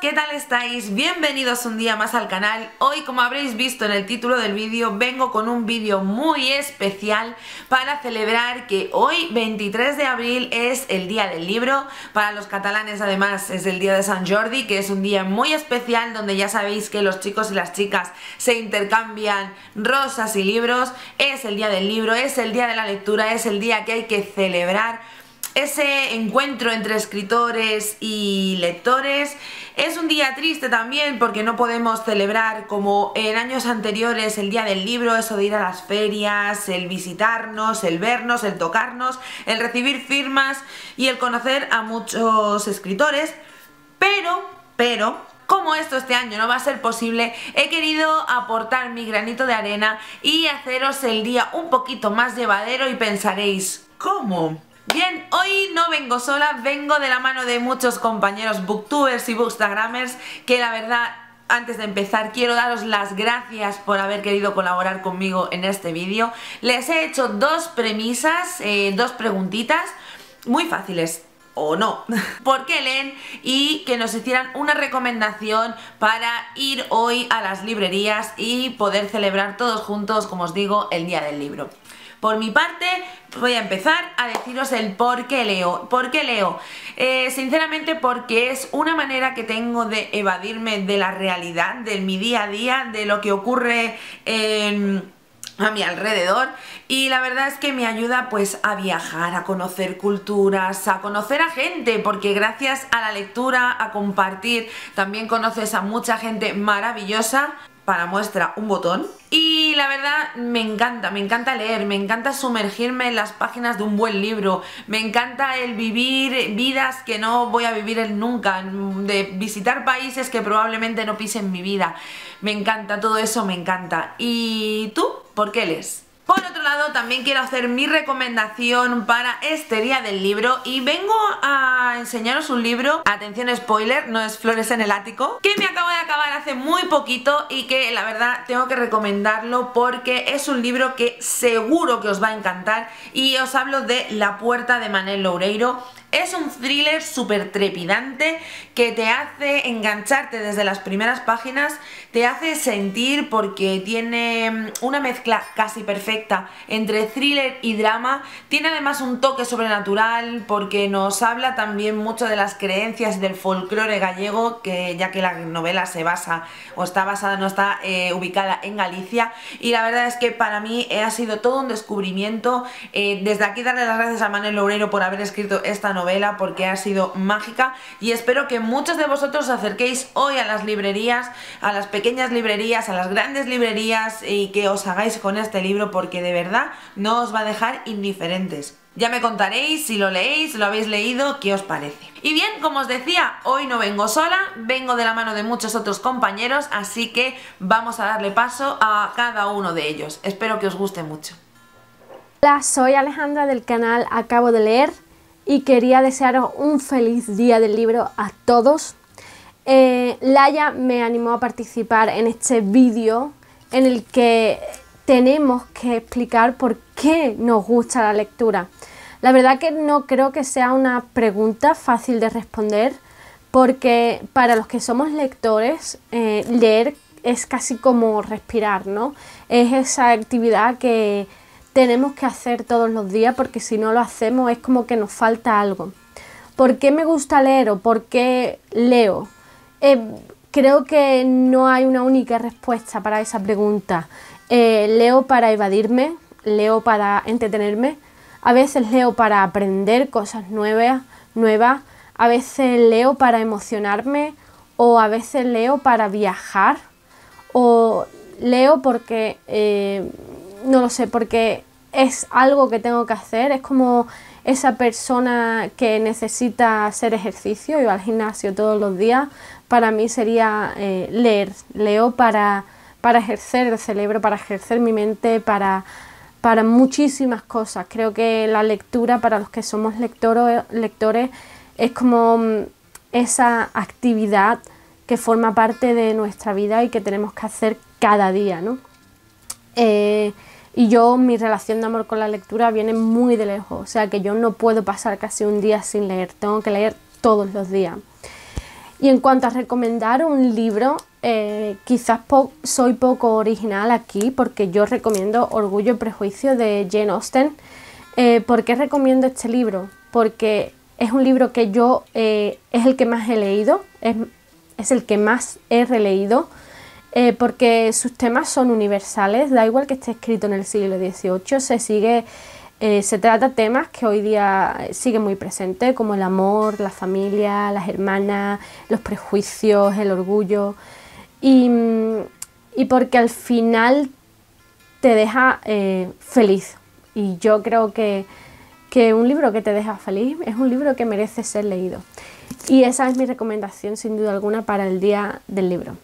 ¿qué tal estáis? Bienvenidos un día más al canal. Hoy, como habréis visto en el título del vídeo, vengo con un vídeo muy especial para celebrar que hoy, 23 de abril, es el Día del Libro. Para los catalanes, además, es el Día de San Jordi, que es un día muy especial donde ya sabéis que los chicos y las chicas se intercambian rosas y libros. Es el Día del Libro, es el Día de la Lectura, es el día que hay que celebrar ese encuentro entre escritores y lectores. Es un día triste también porque no podemos celebrar como en años anteriores el día del libro, eso de ir a las ferias, el visitarnos, el vernos, el tocarnos, el recibir firmas y el conocer a muchos escritores. Pero, pero, como esto este año no va a ser posible, he querido aportar mi granito de arena y haceros el día un poquito más llevadero y pensaréis, ¿cómo? Bien, hoy no vengo sola, vengo de la mano de muchos compañeros booktubers y bookstagramers que la verdad antes de empezar quiero daros las gracias por haber querido colaborar conmigo en este vídeo. Les he hecho dos premisas, eh, dos preguntitas muy fáciles o no, por qué leen y que nos hicieran una recomendación para ir hoy a las librerías y poder celebrar todos juntos, como os digo, el Día del Libro. Por mi parte, voy a empezar a deciros el por qué leo. ¿Por qué leo? Eh, sinceramente porque es una manera que tengo de evadirme de la realidad, de mi día a día, de lo que ocurre a mi alrededor y la verdad es que me ayuda pues a viajar, a conocer culturas, a conocer a gente porque gracias a la lectura, a compartir, también conoces a mucha gente maravillosa para muestra un botón y la verdad me encanta, me encanta leer, me encanta sumergirme en las páginas de un buen libro, me encanta el vivir vidas que no voy a vivir nunca, de visitar países que probablemente no pisen mi vida, me encanta, todo eso me encanta. ¿Y tú? ¿Por qué lees? Por otro lado, también quiero hacer mi recomendación para este día del libro y vengo a enseñaros un libro, atención spoiler, no es Flores en el ático, que me acabo de acabar hace muy poquito y que la verdad tengo que recomendarlo porque es un libro que seguro que os va a encantar. Y os hablo de La puerta de Manel Loureiro es un thriller súper trepidante que te hace engancharte desde las primeras páginas, te hace sentir porque tiene mm, una mezcla casi perfecta entre thriller y drama, tiene además un toque sobrenatural porque nos habla también mucho de las creencias del folclore gallego, que ya que la novela se basa o está basada, no está eh, ubicada en Galicia. Y la verdad es que para mí ha sido todo un descubrimiento, eh, desde aquí darle las gracias a Manuel Loureiro por haber escrito esta novela porque ha sido mágica y espero que muchos de vosotros os acerquéis hoy a las librerías, a las pequeñas librerías, a las grandes librerías y que os hagáis con este libro porque de verdad no os va a dejar indiferentes. Ya me contaréis si lo leéis, lo habéis leído, qué os parece. Y bien, como os decía, hoy no vengo sola, vengo de la mano de muchos otros compañeros, así que vamos a darle paso a cada uno de ellos. Espero que os guste mucho. Hola, soy Alejandra del canal Acabo de leer y quería desearos un feliz día del libro a todos. Eh, Laia me animó a participar en este vídeo en el que tenemos que explicar por qué nos gusta la lectura. La verdad que no creo que sea una pregunta fácil de responder porque para los que somos lectores, eh, leer es casi como respirar, ¿no? Es esa actividad que tenemos que hacer todos los días porque si no lo hacemos es como que nos falta algo. ¿Por qué me gusta leer o por qué leo? Eh, creo que no hay una única respuesta para esa pregunta. Eh, leo para evadirme, leo para entretenerme, a veces leo para aprender cosas nuevas, nuevas, a veces leo para emocionarme o a veces leo para viajar o leo porque, eh, no lo sé, porque es algo que tengo que hacer, es como esa persona que necesita hacer ejercicio y va al gimnasio todos los días, para mí sería eh, leer, leo para, para ejercer el cerebro, para ejercer mi mente, para, para muchísimas cosas. Creo que la lectura para los que somos lectores, lectores es como mm, esa actividad que forma parte de nuestra vida y que tenemos que hacer cada día, ¿no? Eh, y yo, mi relación de amor con la lectura viene muy de lejos, o sea que yo no puedo pasar casi un día sin leer, tengo que leer todos los días. Y en cuanto a recomendar un libro, eh, quizás soy poco original aquí porque yo recomiendo Orgullo y Prejuicio de Jane Austen. Eh, ¿Por qué recomiendo este libro? Porque es un libro que yo eh, es el que más he leído, es, es el que más he releído, porque sus temas son universales, da igual que esté escrito en el siglo XVIII, se sigue eh, se trata temas que hoy día siguen muy presentes, como el amor, la familia, las hermanas, los prejuicios, el orgullo, y, porque al final te deja eh, feliz. Y yo creo que, que un libro que te deja feliz es un libro que merece ser leído. Y esa es mi recomendación, sin duda alguna, para el día del libro.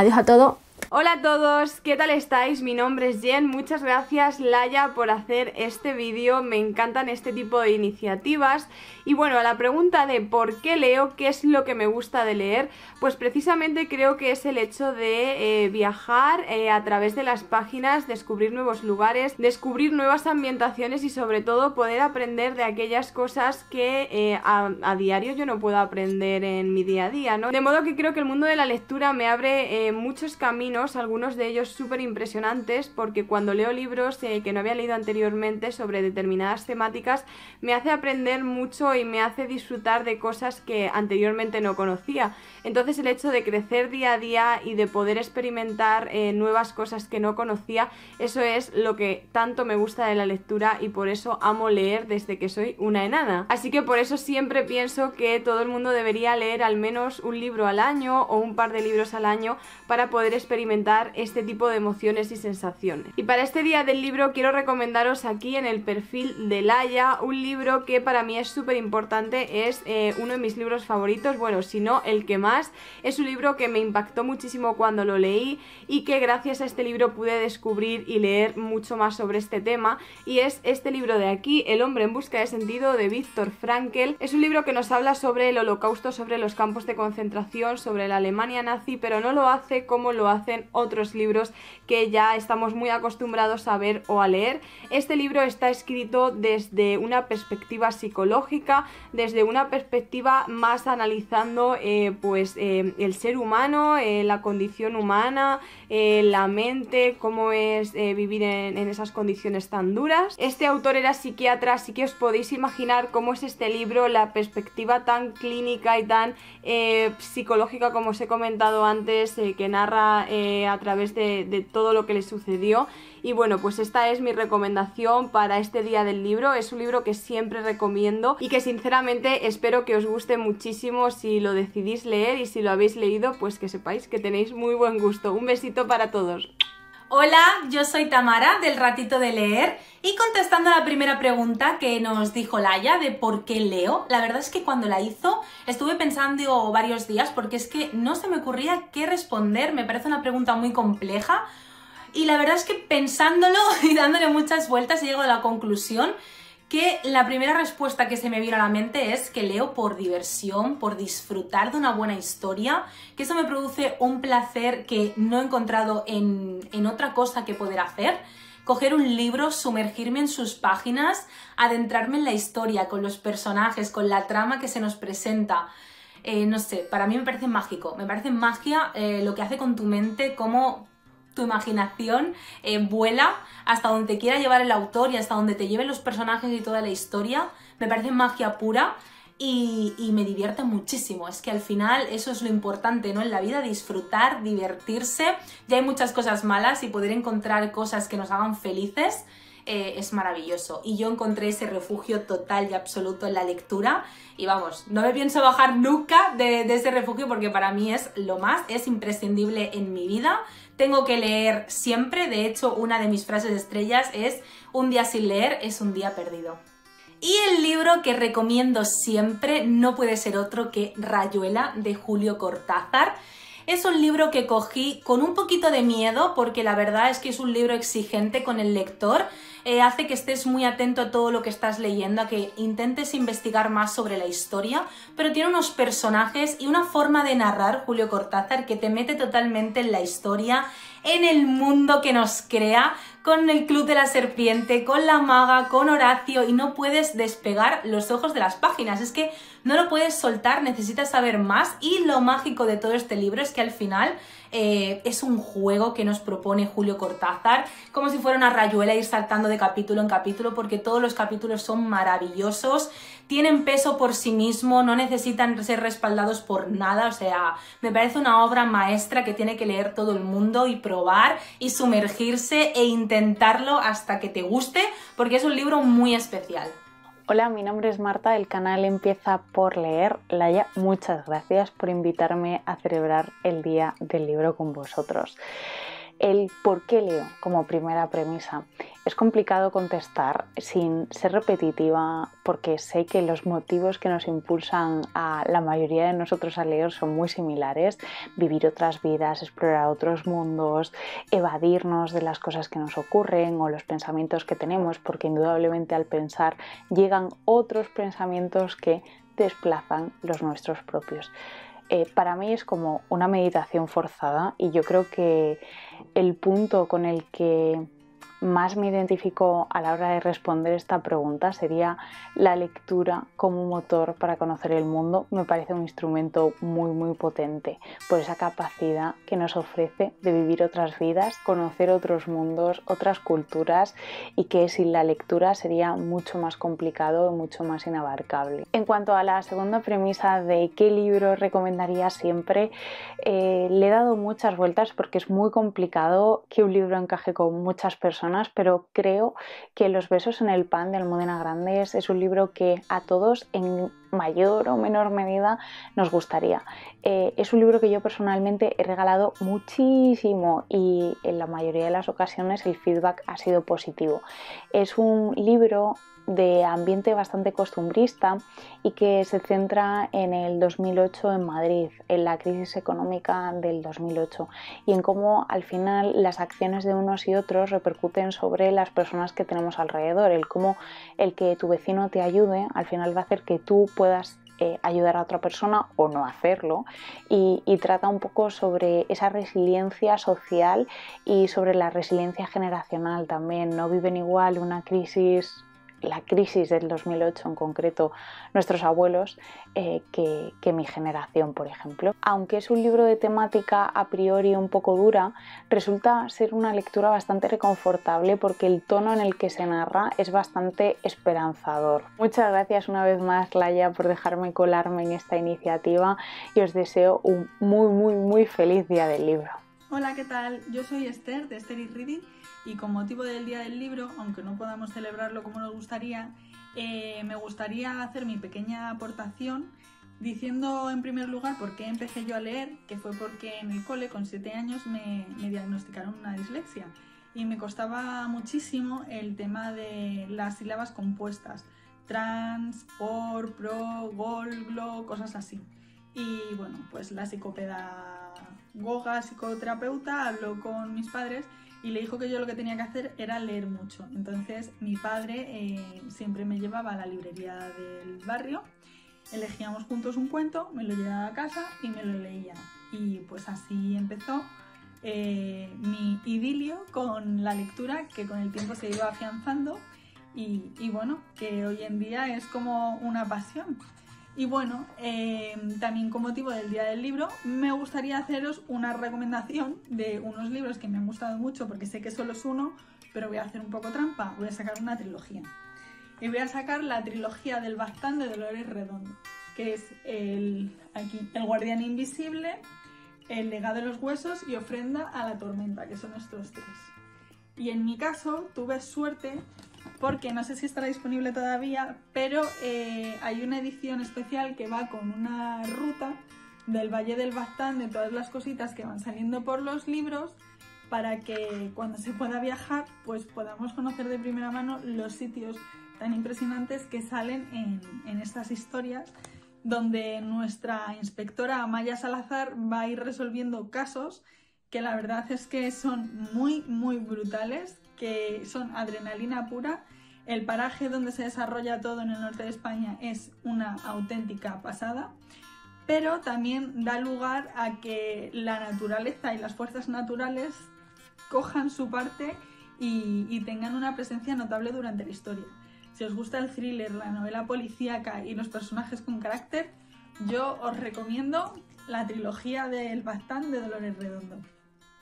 Adiós a todos Hola a todos, ¿qué tal estáis? Mi nombre es Jen, muchas gracias Laia por hacer este vídeo, me encantan este tipo de iniciativas y bueno, a la pregunta de por qué leo, qué es lo que me gusta de leer, pues precisamente creo que es el hecho de eh, viajar eh, a través de las páginas, descubrir nuevos lugares, descubrir nuevas ambientaciones y sobre todo poder aprender de aquellas cosas que eh, a, a, diario yo no puedo aprender en mi día a día, ¿no? De modo que creo que el mundo de la lectura me abre muchos caminos algunos de ellos súper impresionantes, porque cuando leo libros que no había leído anteriormente sobre determinadas temáticas, me hace aprender mucho y me hace disfrutar de cosas que anteriormente no conocía. Entonces el hecho de crecer día a día y de poder experimentar eh, nuevas cosas que no conocía, eso es lo que tanto me gusta de la lectura y por eso amo leer desde que soy una enana. Así que por eso siempre pienso que todo el mundo debería leer al menos un libro al año o un par de libros al año para poder experimentar este tipo de emociones y sensaciones. Y para este día del libro quiero recomendaros aquí en el perfil de Laia un libro que para mí es súper importante, es eh, uno de mis libros favoritos, bueno, si no el que más, es un libro que me impactó muchísimo cuando lo leí y que gracias a este libro pude descubrir y leer mucho más sobre este tema y es este libro de aquí, El hombre en busca de sentido de Víctor Frankel. Es un libro que nos habla sobre el holocausto, sobre los campos de concentración, sobre la Alemania nazi, pero no lo hace como lo hacen otros libros que ya estamos muy acostumbrados a ver o a leer. Este libro está escrito desde una perspectiva psicológica, desde una perspectiva más analizando eh, pues eh, el ser humano, eh, la condición humana, la mente, cómo es vivir en, en, esas condiciones tan duras. Este autor era psiquiatra, así que os podéis imaginar cómo es este libro, la perspectiva tan clínica y tan psicológica como os he comentado antes, que narra a través de, todo lo que le sucedió. Y bueno, pues esta es mi recomendación para este día del libro. Es un libro que siempre recomiendo y que sinceramente espero que os guste muchísimo si lo decidís leer y si lo habéis leído, pues que sepáis que tenéis muy buen gusto. Un besito para todos. Hola, yo soy Tamara del Ratito de Leer y contestando a la primera pregunta que nos dijo Laia de por qué leo, la verdad es que cuando la hizo estuve pensando varios días porque es que no se me ocurría qué responder, me parece una pregunta muy compleja y la verdad es que pensándolo y dándole muchas vueltas he llegado a la conclusión que la primera respuesta que se me vino a la mente es que leo por diversión, por disfrutar de una buena historia, que eso me produce un placer que no he encontrado en, otra cosa que poder hacer. Coger un libro, sumergirme en sus páginas, adentrarme en la historia, con los personajes, con la trama que se nos presenta. Eh, no sé, para mí me parece mágico, me parece magia eh, lo que hace con tu mente, cómo tu imaginación eh, vuela hasta donde quiera llevar el autor y hasta donde te lleven los personajes y toda la historia. Me parece magia pura y, y, me divierte muchísimo. Es que al final eso es lo importante, ¿no? En la vida, disfrutar, divertirse. Ya hay muchas cosas malas y poder encontrar cosas que nos hagan felices eh, es maravilloso. Y yo encontré ese refugio total y absoluto en la lectura. Y vamos, no me pienso bajar nunca de, de ese refugio porque para mí es lo más, es imprescindible en mi vida. Tengo que leer siempre. De hecho, una de mis frases estrellas es un día sin leer es un día perdido. Y el libro que recomiendo siempre no puede ser otro que Rayuela de Julio Cortázar. Es un libro que cogí con un poquito de miedo porque la verdad es que es un libro exigente con el lector eh, hace que estés muy atento a todo lo que estás leyendo, a que intentes investigar más sobre la historia, pero tiene unos personajes y una forma de narrar Julio Cortázar que te mete totalmente en la historia, en el mundo que nos crea, con el Club de la Serpiente, con la maga, con Horacio y no puedes despegar los ojos de las páginas. Es que no lo puedes soltar, necesitas saber más y lo mágico de todo este libro es que al final eh, es un juego que nos propone Julio Cortázar, como si fuera una rayuela ir saltando de capítulo en capítulo, porque todos los capítulos son maravillosos, tienen peso por sí mismo, no necesitan ser respaldados por nada, o sea, me parece una obra maestra que tiene que leer todo el mundo y probar y sumergirse e intentarlo hasta que te guste, porque es un libro muy especial. Hola, mi nombre es Marta, el canal empieza por leer. Laia, muchas gracias por invitarme a celebrar el Día del Libro con vosotros el por qué leo como primera premisa. Es complicado contestar sin ser repetitiva porque sé que los motivos que nos impulsan a la mayoría de nosotros a leer son muy similares. Vivir otras vidas, explorar otros mundos, evadirnos de las cosas que nos ocurren o los pensamientos que tenemos porque indudablemente al pensar llegan otros pensamientos que desplazan los nuestros propios. Eh, para mí es como una meditación forzada y yo creo que el punto con el que más me identifico a la hora de responder esta pregunta sería la lectura como motor para conocer el mundo. Me parece un instrumento muy muy potente por esa capacidad que nos ofrece de vivir otras vidas, conocer otros mundos, otras culturas y que sin la lectura sería mucho más complicado y mucho más inabarcable. En cuanto a la segunda premisa de qué libro recomendaría siempre, eh, le he dado muchas vueltas porque es muy complicado que un libro encaje con muchas personas pero creo que Los besos en el pan de Almudena Grandes es un libro que a todos en mayor o menor medida nos gustaría. Eh, es un libro que yo personalmente he regalado muchísimo y en la mayoría de las ocasiones el feedback ha sido positivo. Es un libro de ambiente bastante costumbrista y que se centra en el 2008 en Madrid, en la crisis económica del 2008 y en cómo al final las acciones de unos y otros repercuten sobre las personas que tenemos alrededor, el cómo el que tu vecino te ayude al final va a hacer que tú puedas eh, ayudar a otra persona o no hacerlo y, y, trata un poco sobre esa resiliencia social y sobre la resiliencia generacional también. No viven igual una crisis la crisis del 2008 en concreto nuestros abuelos eh, que, que, mi generación, por ejemplo. Aunque es un libro de temática a priori un poco dura, resulta ser una lectura bastante reconfortable porque el tono en el que se narra es bastante esperanzador. Muchas gracias una vez más, Laia, por dejarme colarme en esta iniciativa y os deseo un muy, muy, muy feliz día del libro. Hola, ¿qué tal? Yo soy Esther de Esther y Reading y con motivo del Día del Libro, aunque no podamos celebrarlo como nos gustaría, eh, me gustaría hacer mi pequeña aportación diciendo en primer lugar por qué empecé yo a leer, que fue porque en el cole con 7 años me, me diagnosticaron una dislexia y me costaba muchísimo el tema de las sílabas compuestas, trans, por, pro, gol, glo, cosas así. Y bueno, pues la psicopedagoga, psicoterapeuta, habló con mis padres y le dijo que yo lo que tenía que hacer era leer mucho. Entonces mi padre eh, siempre me llevaba a la librería del barrio, elegíamos juntos un cuento, me lo llevaba a casa y me lo leía. Y pues así empezó eh, mi idilio con la lectura que con el tiempo se iba afianzando y, y bueno, que hoy en día es como una pasión. Y bueno, em, también con motivo del Día del Libro, me gustaría haceros una recomendación de unos libros que me han gustado mucho, porque sé que solo es uno, pero voy a hacer un poco trampa, voy a sacar una trilogía. Y voy a sacar la trilogía del Bastán de Dolores Redondo, que es el, aquí, el Guardián Invisible, El Legado de los Huesos y Ofrenda a la Tormenta, que son estos tres. Y en mi caso tuve suerte porque no sé si estará disponible todavía, pero eh, hay una edición especial que va con una ruta del Valle del Bastán, de todas las cositas que van saliendo por los libros, para que cuando se pueda viajar, pues podamos conocer de primera mano los sitios tan impresionantes que salen en, en estas historias, donde nuestra inspectora Amaya Salazar va a ir resolviendo casos que la verdad es que son muy, muy brutales que son adrenalina pura. El paraje donde se desarrolla todo en el norte de España es una auténtica pasada, pero también da lugar a que la naturaleza y las fuerzas naturales cojan su parte y, tengan una presencia notable durante la historia. Si os gusta el thriller, la novela policíaca y los personajes con carácter, yo os recomiendo la trilogía del Bastán de Dolores Redondo.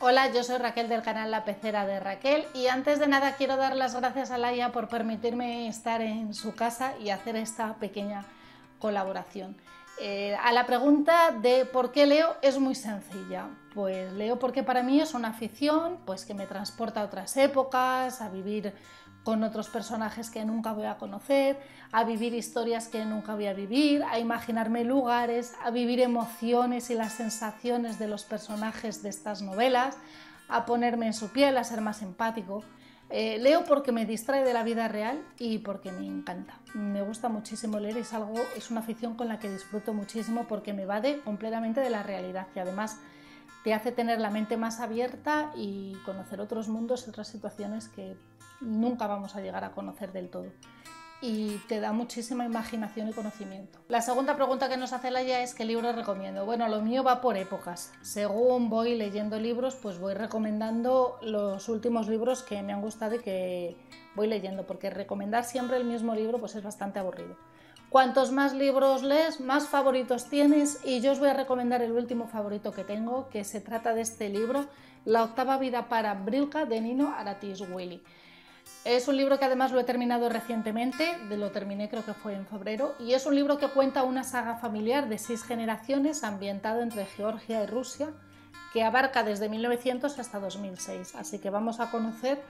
Hola, yo soy Raquel del canal La Pecera de Raquel y antes de nada quiero dar las gracias a Laia por permitirme estar en su casa y hacer esta pequeña colaboración. Eh, a la pregunta de por qué leo es muy sencilla. Pues leo porque para mí es una afición pues que me transporta a otras épocas, a vivir con otros personajes que nunca voy a conocer, a vivir historias que nunca voy a vivir, a imaginarme lugares, a vivir emociones y las sensaciones de los personajes de estas novelas, a ponerme en su piel, a ser más empático. Eh, leo porque me distrae de la vida real y porque me encanta. Me gusta muchísimo leer, es algo, es una afición con la que disfruto muchísimo porque me vade completamente de la realidad y además te hace tener la mente más abierta y conocer otros mundos otras situaciones que nunca vamos a llegar a conocer del todo. Y te da muchísima imaginación y conocimiento. La segunda pregunta que nos hace Laia es qué libro recomiendo. Bueno, lo mío va por épocas. Según voy leyendo libros, pues voy recomendando los últimos libros que me han gustado y que voy leyendo, porque recomendar siempre el mismo libro pues es bastante aburrido. Cuantos más libros lees, más favoritos tienes y yo os voy a recomendar el último favorito que tengo, que se trata de este libro, La octava vida para Brilka de Nino Aratis Willy. Es un libro que además lo he terminado recientemente, lo terminé creo que fue en febrero, y es un libro que cuenta una saga familiar de seis generaciones ambientado entre Georgia y Rusia, que abarca desde 1900 hasta 2006. Así que vamos a conocer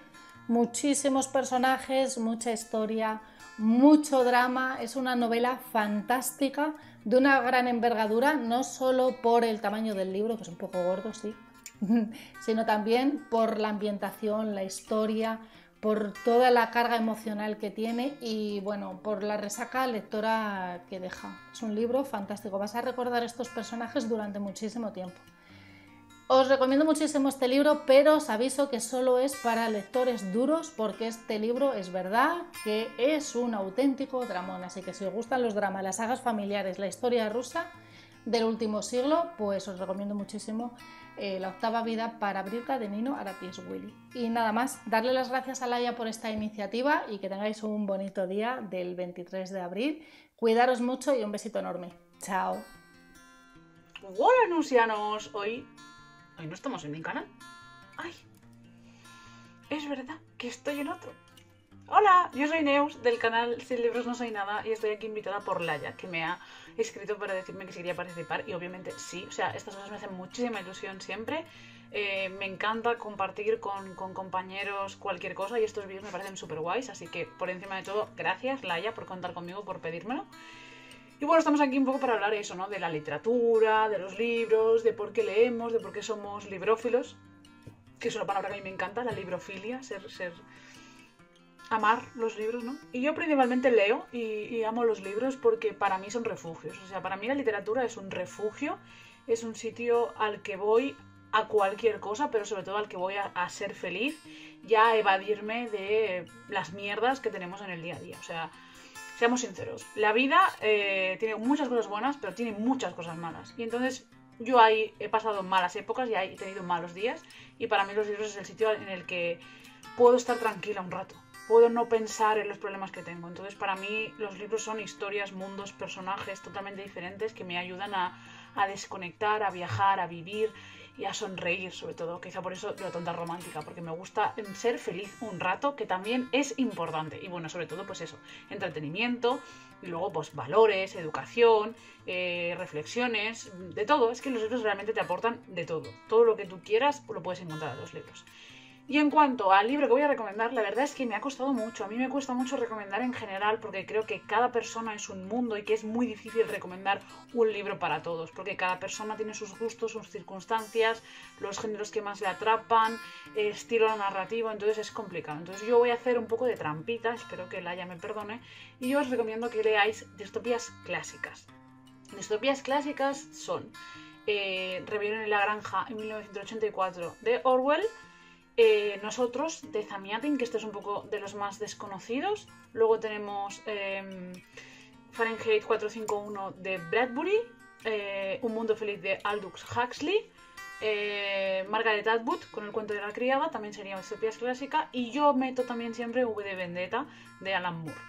muchísimos personajes, mucha historia, mucho drama. Es una novela fantástica, de una gran envergadura, no solo por el tamaño del libro, que es un poco gordo, sí, sino también por la ambientación, la historia, por toda la carga emocional que tiene y bueno, por la resaca lectora que deja. Es un libro fantástico, vas a recordar estos personajes durante muchísimo tiempo. Os recomiendo muchísimo este libro, pero os aviso que solo es para lectores duros porque este libro es verdad que es un auténtico dramón, así que si os gustan los dramas, las sagas familiares, la historia rusa del último siglo, pues os recomiendo muchísimo eh, La octava vida para Brilka de Nino Arapies Willy. Y nada más, darle las gracias a Laia por esta iniciativa y que tengáis un bonito día del 23 de abril. Cuidaros mucho y un besito enorme. Chao. Hola, anuncianos. Hoy, hoy no estamos en mi canal. Ay, es verdad que estoy en otro. Hola, yo soy Neus del canal Sin Libros No Soy Nada y estoy aquí invitada por Laia, que me ha escrito para decirme que quería participar y obviamente sí, o sea, estas cosas me hacen muchísima ilusión siempre. Eh, me encanta compartir con, con, compañeros cualquier cosa y estos vídeos me parecen súper guays, así que por encima de todo, gracias Laia por contar conmigo, por pedírmelo. Y bueno, estamos aquí un poco para hablar de eso, ¿no? De la literatura, de los libros, de por qué leemos, de por qué somos librófilos, que es una palabra que a mí me encanta, la librofilia, ser, ser amar los libros, ¿no? Y yo principalmente leo y, amo los libros porque para mí son refugios. O sea, para mí la literatura es un refugio, es un sitio al que voy a cualquier cosa, pero sobre todo al que voy a, ser feliz y a evadirme de las mierdas que tenemos en el día a día. O sea, seamos sinceros, la vida eh, tiene muchas cosas buenas, pero tiene muchas cosas malas. Y entonces yo ahí he pasado malas épocas y he tenido malos días y para mí los libros es el sitio en el que puedo estar tranquila un rato puedo no pensar en los problemas que tengo. Entonces, para mí, los libros son historias, mundos, personajes totalmente diferentes que me ayudan a, desconectar, a viajar, a vivir y a sonreír, sobre todo. Quizá por eso la tonta romántica, porque me gusta ser feliz un rato, que también es importante. Y bueno, sobre todo, pues eso, entretenimiento y luego, pues valores, educación, eh, reflexiones, de todo. Es que los libros realmente te aportan de todo. Todo lo que tú quieras lo puedes encontrar en los libros. Y en cuanto al libro que voy a recomendar, la verdad es que me ha costado mucho. A mí me cuesta mucho recomendar en general porque creo que cada persona es un mundo y que es muy difícil recomendar un libro para todos. Porque cada persona tiene sus gustos, sus circunstancias, los géneros que más le atrapan, estilo narrativo, entonces es complicado. Entonces yo voy a hacer un poco de trampita, espero que Laia me perdone, y yo os recomiendo que leáis distopías clásicas. Distopías clásicas son eh, en la Granja en 1984 de Orwell, Eh, nosotros, de Zamiatin, que este es un poco de los más desconocidos. Luego tenemos em, Fahrenheit 451 de Bradbury, eh, Un mundo feliz de Aldous Huxley, eh, Margaret Atwood con el cuento de la criada, también sería distopías clásica, y yo meto también siempre V de Vendetta de Alan Moore.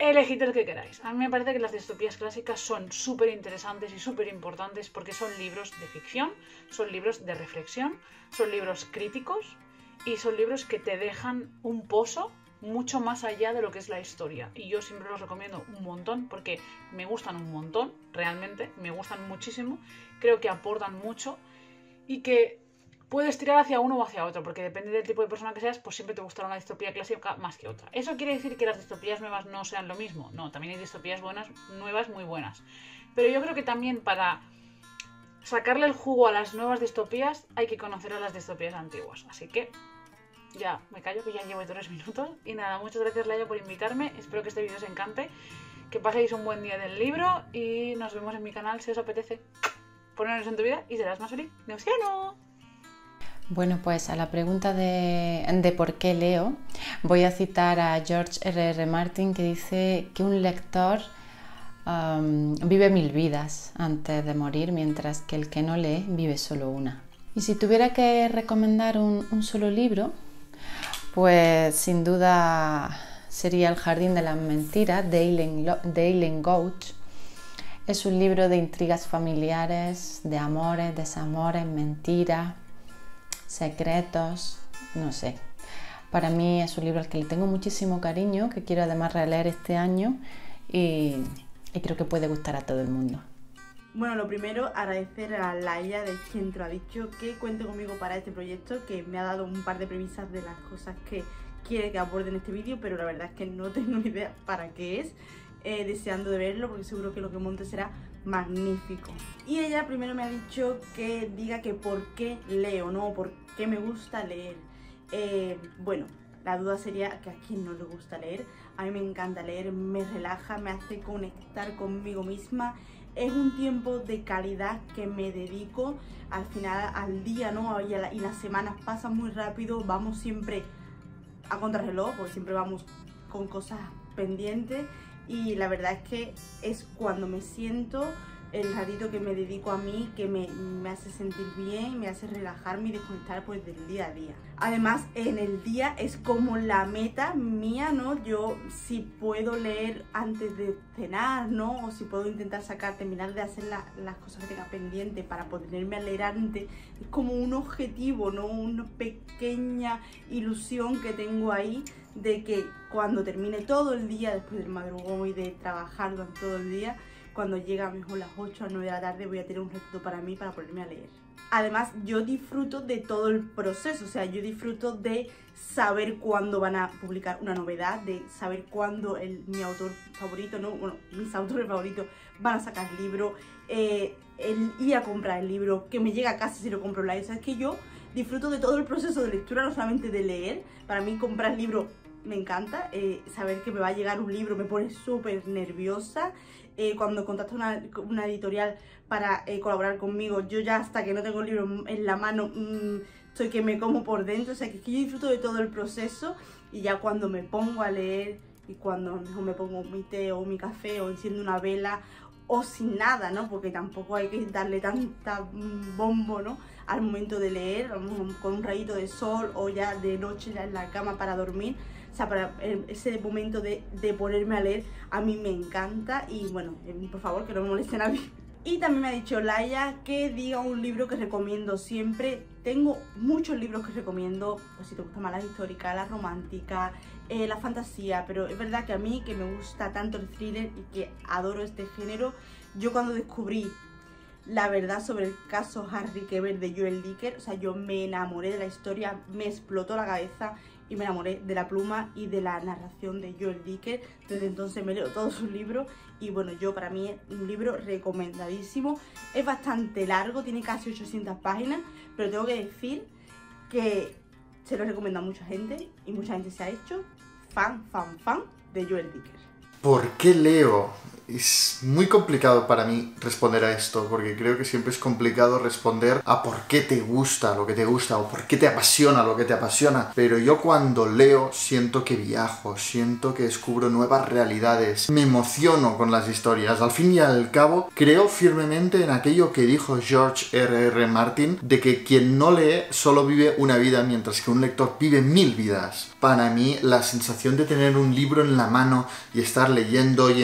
Elegid el que queráis. A mí me parece que las distopías clásicas son súper interesantes y súper importantes porque son libros de ficción, son libros de reflexión, son libros críticos y son libros que te dejan un pozo mucho más allá de lo que es la historia. Y yo siempre los recomiendo un montón porque me gustan un montón, realmente, me gustan muchísimo, creo que aportan mucho y que puedes tirar hacia uno o hacia otro, porque depende del tipo de persona que seas, pues siempre te gustará una distopía clásica más que otra. ¿Eso quiere decir que las distopías nuevas no sean lo mismo? No, también hay distopías buenas, nuevas, muy buenas. Pero yo creo que también para sacarle el jugo a las nuevas distopías hay que conocer a las distopías antiguas. Así que ya me callo, que ya llevo tres minutos. Y nada, muchas gracias Laia por invitarme. Espero que este vídeo os encante. Que paséis un buen día del libro y nos vemos en mi canal si os apetece ponernos en tu vida y serás más feliz. ¡Neusiano! Bueno, pues a la pregunta de, por qué leo, voy a citar a George R. R. Martin que dice que un lector um, vive mil vidas antes de morir, mientras que el que no lee vive solo una. Y si tuviera que recomendar un, solo libro, pues sin duda sería El Jardín de las Mentiras de Eileen Gouch. Es un libro de intrigas familiares, de amores, desamores, mentiras secretos, no sé. Para mí es un libro al que le tengo muchísimo cariño, que quiero además releer este año y, creo que puede gustar a todo el mundo. Bueno, lo primero, agradecer a Laia de te ha dicho que cuente conmigo para este proyecto, que me ha dado un par de premisas de las cosas que quiere que aborde en este vídeo, pero la verdad es que no tengo idea para qué es. Eh, deseando de verlo porque seguro que lo que monte será magnífico. Y ella primero me ha dicho que diga que por qué leo, ¿no? Por qué me gusta leer. Eh, bueno, la duda sería que a quien no le gusta leer. A mí me encanta leer, me relaja, me hace conectar conmigo misma. Es un tiempo de calidad que me dedico al final al día, ¿no? Y, y las semanas pasan muy rápido, vamos siempre a contrarreloj, porque siempre vamos con cosas pendientes y la verdad es que es cuando me siento el ratito que me dedico a mí, que me, hace sentir bien, me hace relajarme y desconectar pues del día a día. Además, en el día es como la meta mía, ¿no? Yo si puedo leer antes de cenar, ¿no? O si puedo intentar sacar, terminar de hacer las cosas que tenga pendiente para ponerme a leer antes, es como un objetivo, ¿no? Una pequeña ilusión que tengo ahí de que cuando termine todo el día, después del madrugón y de trabajar durante todo el día, cuando llega mejor las 8 o 9 de la tarde voy a tener un ratito para mí para ponerme a leer. Además, yo disfruto de todo el proceso, o sea, yo disfruto de saber cuándo van a publicar una novedad, de saber cuándo el, mi autor favorito, no, bueno, mis autores favoritos van a sacar libro, eh, el ir a comprar el libro, que me llega a casa si lo compro online. O sea, es que yo disfruto de todo el proceso de lectura, no solamente de leer. Para mí comprar el libro me encanta. Eh, saber que me va a llegar un libro me pone súper nerviosa. Eh, cuando contacto una, una editorial para eh, colaborar conmigo, yo ya hasta que no tengo el libro en la mano, mm, estoy que me como por dentro. O sea, que, yo disfruto de todo el proceso y ya cuando me pongo a leer y cuando me pongo mi té o mi café o enciendo una vela o sin nada, ¿no? Porque tampoco hay que darle tanta mm, bombo, ¿no? Al momento de leer, con un rayito de sol o ya de noche ya en la cama para dormir. O sea, para ese momento de, ponerme a leer, a mí me encanta y bueno, eh, por favor, que no me molesten a mí. Y también me ha dicho Laia que diga un libro que recomiendo siempre. Tengo muchos libros que recomiendo, pues si te gusta más la histórica, la romántica, eh, la fantasía, pero es verdad que a mí que me gusta tanto el thriller y que adoro este género, yo cuando descubrí la verdad sobre el caso Harry Keber de Joel Dicker, o sea, yo me enamoré de la historia, me explotó la cabeza y me enamoré de la pluma y de la narración de Joel Dicker. Desde entonces me leo todos sus libros y bueno, yo para mí es un libro recomendadísimo. Es bastante largo, tiene casi 800 páginas, pero tengo que decir que se lo recomiendo a mucha gente y mucha gente se ha hecho fan, fan, fan de Joel Dicker. ¿Por qué leo? Es muy complicado para mí responder a esto, porque creo que siempre es complicado responder a por qué te gusta lo que te gusta o por qué te apasiona lo que te apasiona. Pero yo cuando leo siento que viajo, siento que descubro nuevas realidades, me emociono con las historias. Al fin y al cabo, creo firmemente en aquello que dijo George R.R. R. Martin, de que quien no lee solo vive una vida, mientras que un lector vive mil vidas. Para mí, la sensación de tener un libro en la mano y estar leyendo y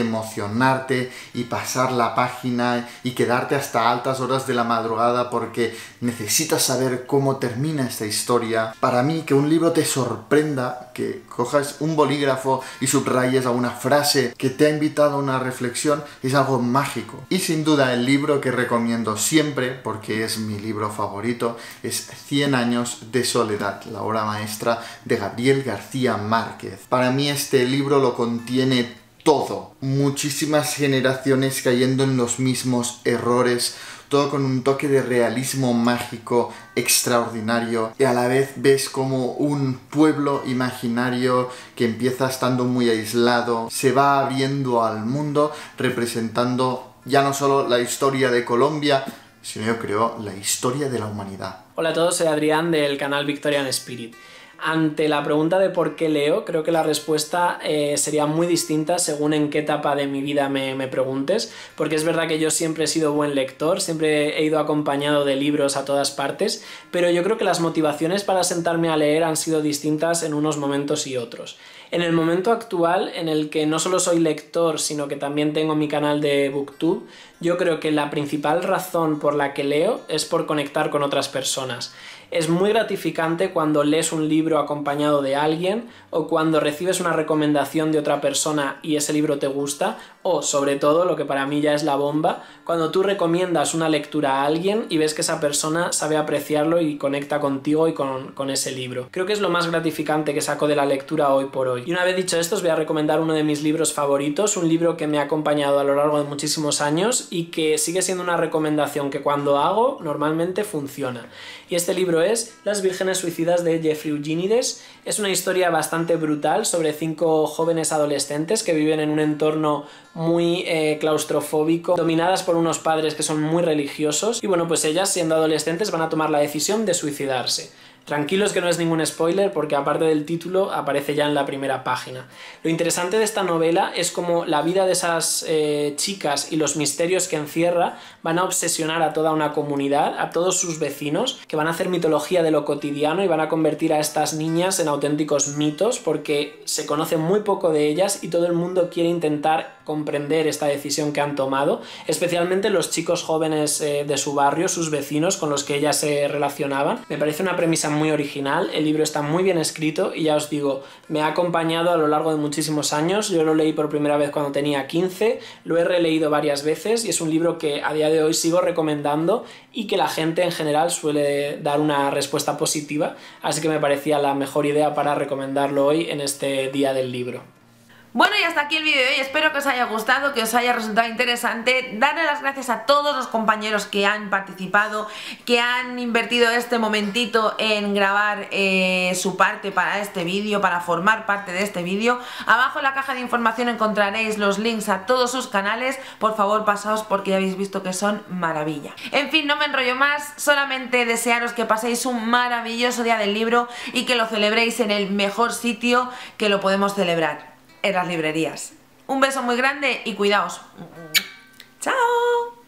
y pasar la página y quedarte hasta altas horas de la madrugada porque necesitas saber cómo termina esta historia. Para mí, que un libro te sorprenda, que cojas un bolígrafo y subrayes a una frase que te ha invitado a una reflexión, es algo mágico. Y sin duda el libro que recomiendo siempre, porque es mi libro favorito, es 100 años de soledad, la obra maestra de Gabriel García Márquez. Para mí este libro lo contiene todo. Muchísimas generaciones cayendo en los mismos errores, todo con un toque de realismo mágico extraordinario y a la vez ves como un pueblo imaginario que empieza estando muy aislado, se va abriendo al mundo representando ya no solo la historia de Colombia, sino yo creo la historia de la humanidad. Hola a todos, soy Adrián del canal Victorian Spirit. Ante la pregunta de por qué leo, creo que la respuesta eh, sería muy distinta según en qué etapa de mi vida me, me, preguntes, porque es verdad que yo siempre he sido buen lector, siempre he ido acompañado de libros a todas partes, pero yo creo que las motivaciones para sentarme a leer han sido distintas en unos momentos y otros. En el momento actual, en el que no solo soy lector, sino que también tengo mi canal de Booktube, yo creo que la principal razón por la que leo es por conectar con otras personas. Es muy gratificante cuando lees un libro acompañado de alguien o cuando recibes una recomendación de otra persona y ese libro te gusta o sobre todo, lo que para mí ya es la bomba, cuando tú recomiendas una lectura a alguien y ves que esa persona sabe apreciarlo y conecta contigo y con, con ese libro. Creo que es lo más gratificante que saco de la lectura hoy por hoy. Y una vez dicho esto os voy a recomendar uno de mis libros favoritos, un libro que me ha acompañado a lo largo de muchísimos años y que sigue siendo una recomendación que cuando hago normalmente funciona. Y este libro es Las vírgenes suicidas de Jeffrey Eugenides. Es una historia bastante brutal sobre cinco jóvenes adolescentes que viven en un entorno muy eh, claustrofóbico, dominadas por unos padres que son muy religiosos y bueno, pues ellas siendo adolescentes van a tomar la decisión de suicidarse. Tranquilos que no es ningún spoiler porque aparte del título aparece ya en la primera página. Lo interesante de esta novela es como la vida de esas eh, chicas y los misterios que encierra van a obsesionar a toda una comunidad, a todos sus vecinos, que van a hacer mitología de lo cotidiano y van a convertir a estas niñas en auténticos mitos porque se conoce muy poco de ellas y todo el mundo quiere intentar comprender esta decisión que han tomado, especialmente los chicos jóvenes eh, de su barrio, sus vecinos con los que ellas se relacionaban. Me parece una premisa muy original, el libro está muy bien escrito y ya os digo, me ha acompañado a lo largo de muchísimos años, yo lo leí por primera vez cuando tenía 15, lo he releído varias veces y es un libro que a día de hoy sigo recomendando y que la gente en general suele dar una respuesta positiva, así que me parecía la mejor idea para recomendarlo hoy en este día del libro. Bueno y hasta aquí el vídeo de hoy, espero que os haya gustado, que os haya resultado interesante. Darle las gracias a todos los compañeros que han participado, que han invertido este momentito en grabar eh, su parte para este vídeo, para formar parte de este vídeo. Abajo en la caja de información encontraréis los links a todos sus canales, por favor pasaos porque ya habéis visto que son maravilla. En fin, no me enrollo más, solamente desearos que paséis un maravilloso día del libro y que lo celebréis en el mejor sitio que lo podemos celebrar en las librerías. Un beso muy grande y cuidaos. ¡Chao!